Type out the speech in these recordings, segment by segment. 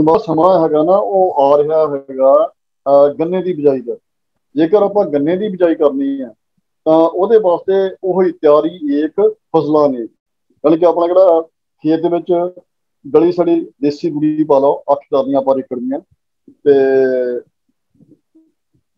ਹੁਣ ਸਮਾਂ ਹੈਗਾ ਨਾ, ਉਹ ਆ ਰਿਹਾ ਹੈਗਾ ਗੰਨੇ ਦੀ ਬਿਜਾਈ ਦਾ। ਜੇਕਰ ਆਪਾਂ ਗੰਨੇ ਦੀ ਬਿਜਾਈ ਕਰਨੀ ਹੈ, ਤਾਂ ਉਹਦੇ ਵਾਸਤੇ ਉਹ ਤਿਆਰੀ ਇੱਕ ਫਸਲਾਂ ਨੇ। ਯਾਨੀ ਕਿ ਆਪਣਾ ਜਿਹੜਾ ਖੇਤ ਦੇ ਵਿੱਚ ਗਲੀ ਸੜੀ ਦੇਸੀ ਗੁੜੀ ਪਾ ਲਓ, ਅੱਠ ਦਾਦੀਆਂ ਪਰ ਏਕੜ ਦੀਆਂ ਤੇ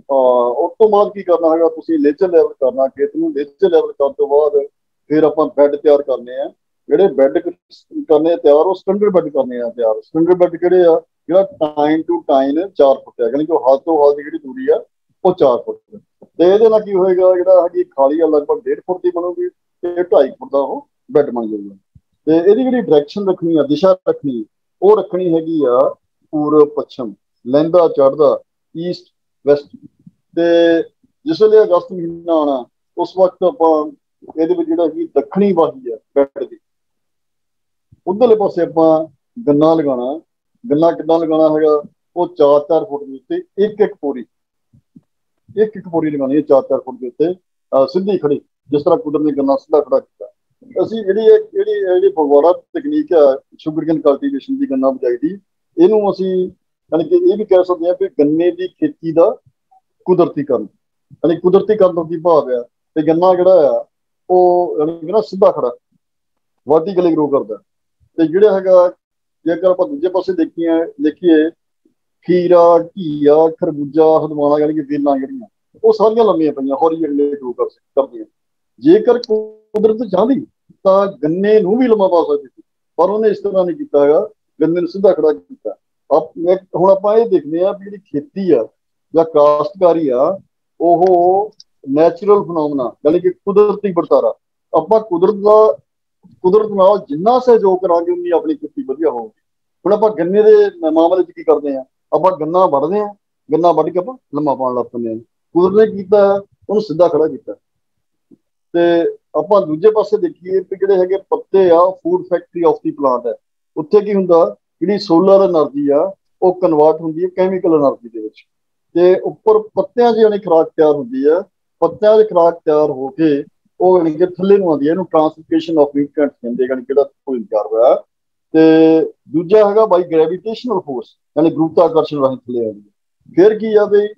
ਉਸ ਤੋਂ ਬਾਅਦ ਕੀ ਕਰਨਾ ਹੈਗਾ, ਤੁਸੀਂ ਲੇਜਰ ਲੈਵਲ ਕਰਨਾ, ਖੇਤ ਨੂੰ ਲੇਜਰ ਲੈਵਲ ਕਰਨ ਤੋਂ ਬਾਅਦ ਫਿਰ ਆਪਾਂ ਬੈੱਡ ਤਿਆਰ ਕਰਨੇ ਆ। ਜਿਹੜੇ ਬੈੱਡ ਕਰਨੇ ਤਿਆਰ, ਉਹ ਸਟੈਂਡਰਡ ਬੈੱਡ ਕਰਨੇ ਆ ਤਿਆਰ। ਸਟੈਂਡਰਡ ਬੈੱਡ ਕਿਹੜੇ ਆ? ਜਿਹੜਾ ਟਾਈਮ ਟੂ ਟਾਈਮ 4 ਫੁੱਟ ਹੈ। ਯਾਨੀ ਕਿ ਹੱਥ ਤੋਂ ਹੱਥ ਦੀ ਜਿਹੜੀ ਦੂਰੀ ਆ, ਉਹ 4 ਫੁੱਟ ਤੇ ਇਹਦੇ ਨਾਲ ਕੀ ਹੋਏਗਾ? ਜਿਹੜਾ ਹੈਗੀ ਖਾਲੀ ਆ, ਲਗਭਗ 1.5 ਫੁੱਟ ਦੀ ਬਣੂਗੀ ਤੇ 2.5 ਫੁੱਟ ਦਾ ਉਹ ਬੈੱਡ ਬਣ ਜਾਊਗਾ। ਤੇ ਇਹਦੀ ਜਿਹੜੀ ਡਾਇਰੈਕਸ਼ਨ ਰੱਖਣੀ ਆ, ਦਿਸ਼ਾ ਰੱਖਣੀ, ਉਹ ਰੱਖਣੀ ਹੈਗੀ ਆ ਪੂਰਬ, ਪੱਛਮ, ਲਹਿੰਦਾ ਚੜਦਾ ਈਸਟ ਵੈਸਟ ਤੇ ਜਿਸ ਵੇਲੇ ਅਗਸਤ ਮਹੀਨਾ ਆਣਾ ਉਸ ਵਕਤ ਆਪਾਂ ਇਹਦੇ ਵਿੱਚ ਜਿਹੜਾ ਕੀ ਦੱਖਣੀ ਵਾਹੀ ਆ ਬੈੱਡ ਦੀ। ਉਧਰਲੇ ਪਾਸੇ ਆਪਾਂ ਗੰਨਾ ਲਗਾਉਣਾ। ਗੰਨਾ ਕਿੱਦਾਂ ਲਗਾਉਣਾ ਹੈਗਾ? ਉਹ 4-4 ਫੁੱਟ ਦੇ ਉੱਤੇ ਇੱਕ ਇੱਕ ਪੋਰੀ ਇੱਕ ਇੱਕ ਪੋਰੀ ਲਗਾਉਣੀ ਹੈ 4-4 ਫੁੱਟ ਦੇ ਉੱਤੇ। ਸਿੱਧੀ ਖੜੀ ਜਿਸ ਤਰ੍ਹਾਂ ਕੁਦਰਤ ਨੇ ਗੰਨਾ ਸਿੱਧਾ ਖੜਾ ਕੀਤਾ। ਅਸੀਂ ਜਿਹੜੀ ਜਿਹੜੀ ਜਿਹੜੀ ਫਗਵਾੜਾ ਤਕਨੀਕ ਹੈ ਸ਼ੂਗਰਕੇਨ ਕਲਟੀਵੇਸ਼ਨ ਦੀ ਗੰਨਾ ਬਜਾਈ ਦੀ, ਇਹਨੂੰ ਅਸੀਂ ਯਾਨੀ ਕਿ ਇਹ ਵੀ ਕਹਿ ਸਕਦੇ ਹਾਂ ਕਿ ਗੰਨੇ ਦੀ ਖੇਤੀ ਦਾ ਕੁਦਰਤੀਕਰਨ ਯਾਨੀ ਕੁਦਰਤੀ ਕਰਨ ਤੋਂ ਭਾਵ ਆ? ਤੇ ਗੰਨਾ ਜਿਹੜਾ ਆ, ਉਹ ਯਾਨੀ ਕਿ ਨਾ ਸਿੱਧਾ ਖੜਾ ਵਾਦੀ ਗਰੋ ਕਰਦਾ। ਤੇ ਜਿਹੜਾ ਹੈਗਾ, ਜੇਕਰ ਆਪਾਂ ਦੂਜੇ ਪਾਸੇ ਦੇਖੀਏ ਦੇਖੀਏ, ਖੀਰਾ, ਘੀਆ, ਖਰਬੂਜਾ ਹਦਵਾਣਾ ਯਾਨੀ ਕਿ ਵੇਲਾਂ ਜਿਹੜੀਆਂ, ਉਹ ਸਾਰੀਆਂ ਲੰਮੀਆਂ ਪਈਆਂ, ਹੌਲੀ ਗਰੋ ਕਰ ਕਰਦੀਆਂ। ਜੇਕਰ ਕੁਦਰਤ ਚਾਹਦੀ, ਤਾਂ ਗੰਨੇ ਨੂੰ ਵੀ ਲੰਮਾ ਪਾ ਸਕਦੀ ਸੀ, ਪਰ ਉਹਨੇ ਇਸ ਤਰ੍ਹਾਂ ਨਹੀਂ ਕੀਤਾ ਹੈਗਾ, ਗੰਨੇ ਨੂੰ ਸਿੱਧਾ ਖੜਾ ਕੀਤਾ। ਆਪ ਹੁਣ ਆਪਾਂ ਇਹ ਦੇਖਦੇ ਆ ਵੀ ਜਿਹੜੀ ਖੇਤੀ ਆ, ਜਾਂ ਕਾਸ਼ਤਕਾਰੀ ਆ, ਉਹ ਨੈਚੁਰਲ ਫਨੋਮਨਾ ਯਾਨੀ ਕਿ ਕੁਦਰਤੀ ਵਰਤਾਰਾ। ਆਪਾਂ ਕੁਦਰਤ ਦਾ ਕੁਦਰਤ ਨਾਲ ਜਿੰਨਾ ਸਹਿਯੋਗ ਕਰਾਂਗੇ, ਉਨੀ ਆਪਣੀ ਖੇਤੀ ਵਧੀਆ ਹੋਊਗੀ। ਹੁਣ ਆਪਾਂ ਗੰਨੇ ਦੇ ਮਾਮਲੇ 'ਚ ਕੀ ਕਰਦੇ ਆ ਆਪਾਂ ਗੰਨਾ ਵੱਢਦੇ ਆ ਗੰਨਾ ਵੱਢ ਕੇ ਆਪਾਂ ਲੰਮਾ ਪਾਣ ਲੱਗ ਪੈਂਦੇ ਆ ਕੁਦਰਤ ਨੇ ਕੀਤਾ? ਉਹਨੂੰ ਸਿੱਧਾ ਖੜਾ ਕੀਤਾ। ਤੇ ਆਪਾਂ ਦੂਜੇ ਪਾਸੇ ਦੇਖੀਏ ਕਿ ਜਿਹੜੇ ਹੈਗੇ ਪੱਤੇ ਆ ਫੂਡ ਫੈਕਟਰੀ ਆਫ ਦੀ ਪਲਾਂਟ ਹੈ। ਉੱਥੇ ਕੀ ਹੁੰਦਾ? ਜਿਹੜੀ ਸੋਲਰ એનર્ਜੀ ਆ, ਉਹ ਕਨਵਰਟ ਹੁੰਦੀ ਹੈ ਕੈਮੀਕਲ એનર્ਜੀ ਦੇ ਵਿੱਚ। ਤੇ ਉੱਪਰ ਪੱਤਿਆਂ ਦੀ ਜਿਹੜੀ ਖਰਾਕ ਤਿਆਰ ਹੁੰਦੀ ਹੈ। ਪੱਤਿਆਂ ਦੀ ਖਰਾਕ ਤਿਆਰ ਹੋ ਕੇ ਉਹ ਯਾਨੀ ਕਿ ਥੱਲੇ ਨੂੰ ਆਉਂਦੀ ਹੈ, ਇਹਨੂੰ ਟ੍ਰਾਂਸਫਿਕੇਸ਼ਨ ਆਫ ਨਿਊਟ੍ਰੀਐਂਟਸ ਕਹਿੰਦੇ ਯਾਨੀ ਕਿਹੜਾ ਕੋਈ ਤਿਆਰ ਹੋਇਆ। ਤੇ ਦੂਜਾ ਹੈਗਾ ਬਾਈ ਗ੍ਰੈਵਿਟੇਸ਼ਨਲ ਫੋਰਸ ਯਾਨੀ ਗੁਰੂਤਾਕਰਸ਼ਣ ਰਾਹੀਂ ਥੱਲੇ ਆਉਂਦੀ ਹੈ। ਫਿਰ ਕੀ ਆ ਬਈ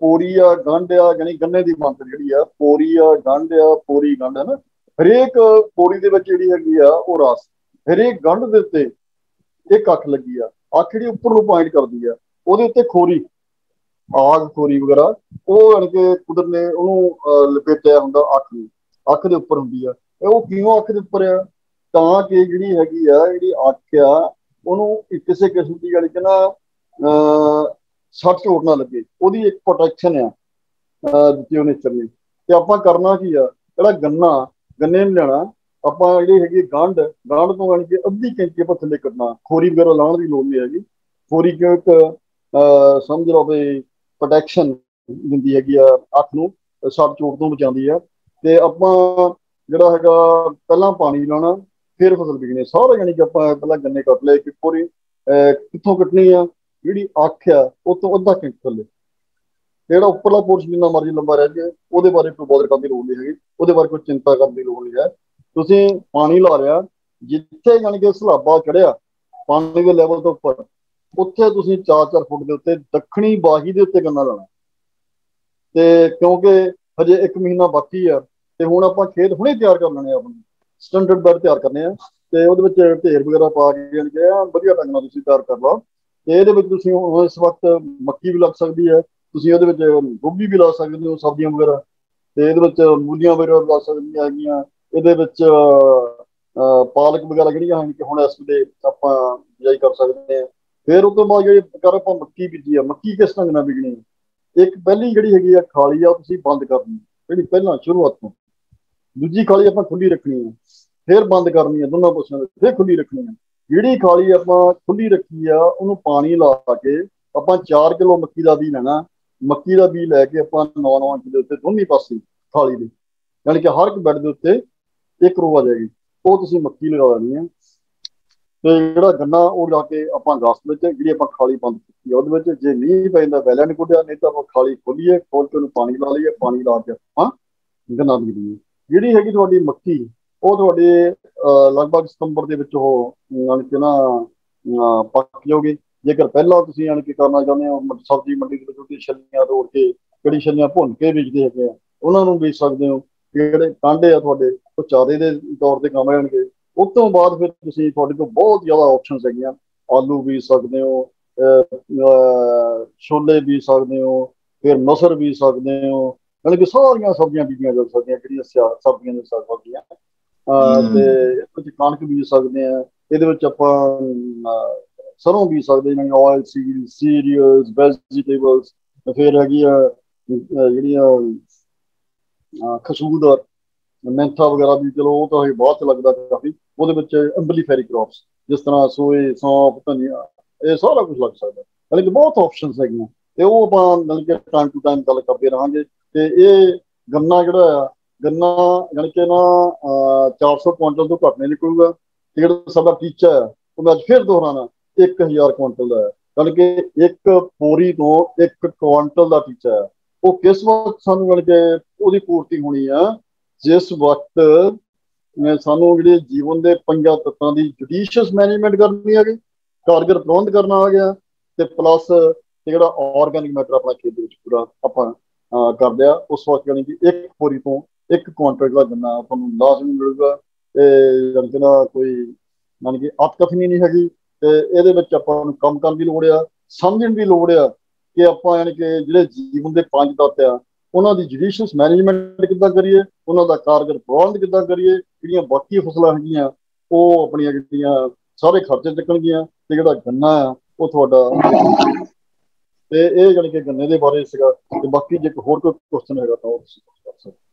ਪੋਰੀ ਆ, ਗੰਢ ਆ, ਯਾਨੀ ਗੰਨੇ ਦੀ ਮੰਤਰ ਜਿਹੜੀ ਆ ਪੋਰੀ ਆ, ਗੰਢ ਆ ਪੋਰੀ ਗੰਢ ਹੈ ਨਾ। ਹਰੇਕ ਪੋਰੀ ਦੇ ਵਿੱਚ ਜਿਹੜੀ ਹੈਗੀ ਆ, ਉਹ ਰਸ। ਹਰੇਕ ਗੰਢ ਦੇ ਉੱਤੇ ਇੱਕ ਅੱਖ ਲੱਗੀ ਆ। ਅੱਖ ਜਿਹੜੀ ਉੱਪਰ ਨੂੰ ਪੁਆਇੰਟ ਕਰਦੀ ਆ, ਉਹਦੇ ਉੱਤੇ ਖੋਰੀ। ਆਗ, ਖੋਰੀ ਵਗੈਰਾ, ਉਹ ਯਾਨੀ ਕਿ ਕੁਦਰਤ ਨੇ ਉਹਨੂੰ ਲਪੇਟਿਆ ਹੁੰਦਾ ਅੱਖ ਨੂੰ। ਅੱਖ ਦੇ ਉੱਪਰ ਹੁੰਦੀ ਆ। ਉਹ ਕਿਉਂ ਅੱਖ ਦੇ ਉੱਪਰ ਆ? ਤਾਂ ਕਿ ਜਿਹੜੀ ਹੈਗੀ ਆ, ਜਿਹੜੀ ਅੱਖ ਆ, ਉਹਨੂੰ ਕਿਸੇ ਕਿਸਮ ਦੀ ਯਾਨੀ ਕਿ ਨਾ ਸੱਟ ਚੋਟ ਨਾ ਲੱਗੇ। ਉਹਦੀ ਇੱਕ ਪ੍ਰੋਟੈਕਸ਼ਨ ਆ ਦਿੱਤੀ ਉਹ ਨੇਚਰ ਨੇ। ਤੇ ਆਪਾਂ ਕਰਨਾ ਕੀ ਆ? ਜਿਹੜਾ ਗੰਨਾ, ਗੰਨੇ ਨੂੰ ਲੈਣਾ ਆਪਾਂ ਜਿਹੜੀ ਹੈਗੀ ਗੰਢ ਗੰਢ ਤੋਂ ਆਣ ਕੇ ਅੱਧੀ ਕੈਂਚੀ ਆਪਾਂ ਥੱਲੇ ਕੱਟਣਾ ਖੋਰੀ ਵਗੈਰਾ ਲਾਉਣ ਦੀ ਲੋੜ ਨਹੀਂ ਹੈਗੀ। ਖੋਰੀ ਕਿਉਂ ਇੱਕ ਸਮਝ ਲਓ ਵੀ ਪ੍ਰੋਟੈਕਸ਼ਨ ਦਿੰਦੀ ਹੈਗੀ ਆ ਅੱਖ ਨੂੰ, ਸੱਟ ਚੋਟ ਤੋਂ ਬਚਾਉਂਦੀ ਆ। ਤੇ ਆਪਾਂ ਜਿਹੜਾ ਹੈਗਾ ਪਹਿਲਾਂ ਪਾਣੀ ਲਾਉਣਾ, ਫਿਰ ਫਸਲ ਬੀਜਣੀ। ਸਾਰੇ ਯਾਨੀ ਕਿ ਆਪਾਂ ਪਹਿਲਾਂ ਗੰਨੇ ਕੱਟ ਲਏ ਕਿ ਪੂਰੀ ਕਿੱਥੋਂ ਕੱਟਣੀ ਆ? ਜਿਹੜੀ ਅੱਖ ਆ, ਉਹ ਤੋਂ ਅੱਧਾ ਕਿੰਚ ਥੱਲੇ। ਜਿਹੜਾ ਉੱਪਰਲਾ ਪੋਰਸ਼ਨ ਜਿੰਨਾ ਮਰਜ਼ੀ ਲੰਬਾ ਰਹਿ ਜਾਏ ਉਹਦੇ ਬਾਰੇ ਕੋਈ ਬੋਦਰ ਕਰਨ ਦੀ ਲੋੜ ਨਹੀਂ ਹੈਗੀ। ਉਹਦੇ ਬਾਰੇ ਕੋਈ ਚਿੰਤਾ ਕਰਨ ਦੀ ਲੋੜ ਨਹੀਂ ਹੈ। ਤੁਸੀਂ ਪਾਣੀ ਲਾ ਰਿਆ ਜਿੱਥੇ ਯਾਨੀ ਕਿ ਸਲਾਬਾ ਚੜਿਆ, ਪਾਣੀ ਦੇ ਲੈਵਲ ਤੋਂ ਉੱਪਰ, ਉੱਥੇ ਤੁਸੀਂ 4-4 ਫੁੱਟ ਦੇ ਉੱਤੇ ਦੱਖਣੀ ਬਾਹੀ ਦੇ ਉੱਤੇ ਗੰਨਾ ਲਾਣਾ ਤੇ ਕਿਉਂਕਿ ਹਜੇ 1 ਮਹੀਨਾ ਬਾਕੀ ਆ ਤੇ ਹੁਣ ਆਪਾਂ ਖੇਤ ਹੁਣੇ ਤਿਆਰ ਕਰ ਲੈਣੇ ਆ ਆਪਣੇ। ਸਟੈਂਡਰਡ ਬੈਡ ਤਿਆਰ ਕਰਨੇ ਆ ਤੇ ਉਹਦੇ ਵਿੱਚ ਢੇਰ ਵਗੈਰਾ ਪਾ ਕੇ ਯਾਨੀ ਕਿ ਵਧੀਆ ਢੰਗ ਨਾਲ ਤੁਸੀਂ ਤਿਆਰ ਕਰ ਲਓ। ਤੇ ਇਹਦੇ ਵਿੱਚ ਤੁਸੀਂ ਇਸ ਵਕਤ ਮੱਕੀ ਵੀ ਲੱਗ ਸਕਦੀ ਹੈ, ਤੁਸੀਂ ਉਹਦੇ ਵਿੱਚ ਗੋਭੀ ਵੀ ਲਾ ਸਕਦੇ ਹੋ, ਸਬਜ਼ੀਆਂ ਵਗੈਰਾ। ਤੇ ਇਹਦੇ ਵਿੱਚ ਮੂਲੀਆਂ ਵਗੈਰਾ ਲਾ ਸਕਦੀਆਂ ਹੈਗੀਆਂ। ਇਹਦੇ ਵਿੱਚ ਪਾਲਕ ਵਗੈਰਾ ਜਿਹੜੀਆਂ ਹਨ ਕਿ ਹੁਣ ਇਸ ਵੇਲੇ ਆਪਾਂ ਬਿਜਾਈ ਕਰ ਸਕਦੇ ਆ ਫਿਰ ਉਸ ਤੋਂ ਬਾਅਦ ਜਿਹੜੀ ਕਰ ਆਪਾਂ ਮੱਕੀ ਬੀਜੀ ਆ, ਮੱਕੀ ਕਿਸ ਢੰਗ ਨਾਲ ਬੀਜਣੀ ਇੱਕ ਪਹਿਲੀ ਜਿਹੜੀ ਹੈਗੀ ਆ, ਖਾਲੀ ਆ ਤੁਸੀਂ ਬੰਦ ਕਰਨੀ। ਜਿਹੜੀ ਪਹਿਲਾਂ, ਸ਼ੁਰੂਆਤ ਤੋਂ। ਦੂਜੀ ਖਾਲੀ ਆਪਾਂ ਖੁੱਲੀ ਰੱਖਣੀ ਆ। ਫਿਰ ਬੰਦ ਕਰਨੀ ਹੈ ਦੋਨਾਂ ਪਾਸਿਆਂ ਤੋਂ ਫਿਰ ਖੁੱਲੀ ਰੱਖਣੀ ਹੈ ਜਿਹੜੀ ਖਾਲੀ ਆਪਾਂ ਖੁੱਲੀ ਰੱਖੀ ਆ, ਉਹਨੂੰ ਪਾਣੀ ਲਾ ਕੇ ਆਪਾਂ 4 ਕਿਲੋ ਮੱਕੀ ਦਾ ਬੀਜ ਲੈਣਾ। ਮੱਕੀ ਦਾ ਬੀਜ ਲੈ ਕੇ ਆਪਾਂ 9-9 ਇੰਚ ਦੇ ਉੱਤੇ ਦੋਨੇ ਪਾਸੇ ਖਾਲੀ ਦੇ। ਯਾਨੀ ਕਿ ਹਰ ਇੱਕ ਬੈੱਡ ਦੇ ਉੱਤੇ ਇੱਕ ਰੋ ਆ ਜਾਏਗੀ। ਉਹ ਤੁਸੀਂ ਮੱਕੀ ਲਗਾ ਦੇਣੀ ਹੈ ਤੇ ਜਿਹੜਾ ਗੰਨਾ, ਉਹ ਲਾ ਕੇ ਆਪਾਂ ਗਾਸ ਵਿੱਚ, ਜਿਹੜੀ ਆਪਾਂ ਖਾਲੀ ਬੰਦ ਕੀਤੀ ਉਹਦੇ ਵਿੱਚ ਜੇ ਨਹੀਂ ਪੈਂਦਾ ਵੈਲਿਆਂ ਨੇ ਕੁੱਟਿਆ ਨਹੀਂ ਤਾਂ ਆਪਾਂ ਖਾਲੀ ਖੋਲੀਏ, ਖੋਲ ਕੇ ਉਹਨੂੰ ਪਾਣੀ ਲਾ ਲਈਏ, ਪਾਣੀ ਲਾ ਕੇ ਆਪਾਂ ਗੰਨਾ ਬੀਜ ਦਈਏ ਜਿਹੜੀ ਹੈਗੀ ਤੁਹਾਡੀ ਮੱਕੀ, ਉਹ ਤੁਹਾਡੇ ਲਗਭਗ ਸਤੰਬਰ ਦੇ ਵਿੱਚ ਉਹ, ਯਾਨੀ ਕਿ ਨਾ ਪੱਕ ਜਾਊਗੀ। ਜੇਕਰ ਪਹਿਲਾਂ ਤੁਸੀਂ ਯਾਨੀ ਕਿ ਕਰਨਾ ਚਾਹੁੰਦੇ ਹੋ ਸਬਜ਼ੀ ਮੰਡੀ ਦੇ ਵਿੱਚ ਛੱਲੀਆਂ ਤੋੜ ਕੇ, ਕਿਹੜੀ ਛੱਲੀਆਂ ਭੁੰਨ ਕੇ ਵੇਚਦੇ ਹੈਗੇ ਆ, ਉਹਨਾਂ ਨੂੰ ਵੇਚ ਸਕਦੇ ਹੋ। ਜਿਹੜੇ ਕਾਂਡੇ ਆ ਤੁਹਾਡੇ, ਉਹ ਚਾਰੇ ਦੇ ਤੌਰ ਤੇ ਕੰਮ ਆਣਗੇ ਉਸ ਤੋਂ ਬਾਅਦ ਫਿਰ ਤੁਸੀਂ ਤੁਹਾਡੇ ਕੋਲ ਬਹੁਤ ਜ਼ਿਆਦਾ ਆਪਸ਼ਨਸ ਹੈਗੀਆਂ। ਆਲੂ ਵੀ ਸਕਦੇ ਹੋ ਛੋਲੇ ਵੀ ਸਕਦੇ ਹੋ, ਫਿਰ ਮਸਰ ਵੀ ਸਕਦੇ ਹੋ ਮਤਲਬ ਕਿ ਸਾਰੀਆਂ ਸਬਜ਼ੀਆਂ ਬੀਜੀਆਂ ਜਾ ਸਕਦੀਆਂ ਜਿਹੜੀਆਂ ਸਬਜ਼ੀਆਂ ਦੇ ਸਬਜ਼ੀਆਂ ਤੇ ਇਹਦੇ ਵਿੱਚ ਕਣਕ ਬੀਜ ਸਕਦੇ ਆ ਇਹਦੇ ਵਿੱਚ ਆਪਾਂ ਸਰੋਂ ਬੀਜ ਸਕਦੇ ਜਿਵੇਂ ਆਇਲ ਸੀਡ ਸੀਰੀਅਲਸ ਵੈਜੀਟੇਬਲਸ ਫਿਰ ਹੈਗੀ ਆ ਜਿਹੜੀਆਂ ਖਸ਼ਬੂਦਾਰ ਮੈਂਥਾ ਵਗੈਰਾ ਵੀ ਚਲੋ ਉਹ ਤਾਂ ਚ ਲੱਗਦਾ ਕਾਫੀ। ਉਹਦੇ ਵਿੱਚ ਅੰਬਲੀਫੈਰੀ ਕ੍ਰੌਪਸ ਜਿਸ ਤਰ੍ਹਾਂ ਸੋਏ ਸੌਂਫ ਧਨੀਆ ਇਹ ਸਾਰਾ ਕੁਝ ਲੱਗ ਸਕਦਾ। ਮਤਲਬ ਕਿ ਬਹੁਤ ਆਪਸ਼ਨਸ ਹੈਗੀਆਂ। ਤੇ ਉਹ ਆਪਾਂ ਮਤਲਬ ਕਿ ਟਾਈਮ ਟੂ ਟਾਈਮ ਗੱਲ ਕਰਦੇ ਰਹਾਂਗੇ। ਤੇ ਇਹ ਗੰਨਾ ਜਿਹੜਾ ਆ? ਗੰਨਾ ਯਾਨੀ ਕਿ ਨਾ 400 ਕੁਇੰਟਲ ਤੋਂ ਘੱਟ ਨਹੀਂ ਨਿਕਲੂਗਾ। ਤੇ ਜਿਹੜਾ ਸਾਡਾ ਟੀਚਾ ਹੈ ਉਹ ਮੈਂ ਅੱਜ ਫਿਰ ਦੁਹਰਾਣਾ 1000 ਕੁਇੰਟਲ ਦਾ ਹੈ ਯਾਨੀ ਕਿ ਇੱਕ ਪੋਰੀ ਤੋਂ ਇੱਕ ਕੁਇੰਟਲ ਦਾ ਟੀਚਾ ਹੈ ਉਹ ਕਿਸ ਵਕਤ ਸਾਨੂੰ ਯਾਨੀ ਕਿ ਉਹਦੀ ਪੂਰਤੀ ਹੋਣੀ ਆ? ਜਿਸ ਵਕਤ ਸਾਨੂੰ ਜਿਹੜੇ ਜੀਵਨ ਦੇ ਪੰਜਾਂ ਤੱਤਾਂ ਦੀ ਜੁਡੀਸ਼ੀਅਸ ਮੈਨੇਜਮੈਂਟ ਕਰਨੀ ਹੈਗੀ, ਕਾਰਗਰ ਪ੍ਰਬੰਧ ਕਰਨਾ ਆ ਗਿਆ, ਤੇ ਪਲੱਸ ਜਿਹੜਾ ਆਰਗੈਨਿਕ ਮੈਟਰ ਆਪਣਾ ਖੇਤ ਦੇ ਵਿੱਚ ਪੂਰਾ ਆਪਾਂ ਕਰਦੇ ਆ, ਉਸ ਵਕਤ ਯਾਨੀ ਕਿ ਇੱਕ ਪੋਰੀ ਤੋਂ ਇੱਕ ਕੁਆਂਟਲ ਦਾ ਗੰਨਾ ਆਪਾਂ ਨੂੰ ਲਾਜ਼ਮੀ ਮਿਲੂਗਾ, ਤੇ ਯਾਨੀ ਕਿ ਨਾ ਕੋਈ ਯਾਨੀ ਕਿ ਅਤਕਥਨੀ ਨਹੀਂ ਹੈਗੀ, ਤੇ ਇਹਦੇ ਵਿੱਚ ਆਪਾਂ ਨੂੰ ਕੰਮ ਕਰਨ ਦੀ ਲੋੜ ਆ, ਸਮਝਣ ਦੀ ਲੋੜ ਆ ਕਿ ਆਪਾਂ ਯਾਨੀ ਕਿ ਜਿਹੜੇ ਜੀਵਨ ਦੇ ਪੰਜ ਤੱਤ ਆ, ਉਹਨਾਂ ਦੀ ਜੁਡੀਸ਼ੀਅਸ ਮੈਨੇਜਮੈਂਟ ਕਿੱਦਾਂ ਕਰੀਏ, ਉਹਨਾਂ ਦਾ ਕਾਰਗਰ ਪ੍ਰਬੰਧ ਕਿੱਦਾਂ ਕਰੀਏ, ਜਿਹੜੀਆਂ ਬਾਕੀ ਫਸਲਾਂ ਹੈਗੀਆਂ, ਉਹ ਆਪਣੀਆਂ ਜਿਹੜੀਆਂ ਸਾਰੇ ਖਰਚੇ ਚੱਕਣਗੀਆਂ, ਤੇ ਜਿਹੜਾ ਗੰਨਾ ਆ, ਉਹ ਤੁਹਾਡਾ ਤੇ ਇਹ ਜਾਨੀ ਕਿ ਗੰਨੇ ਦੇ ਬਾਰੇ ਸੀਗਾ ਤੇ ਬਾਕੀ ਜੇ ਹੋਰ ਕੋਈ ਕੁਐਸਚਨ ਹੈਗਾ ਤਾਂ ਉਹ ਤੁਸੀਂ ਪੁੱਛ ਸਕਦੇ ਹੋ।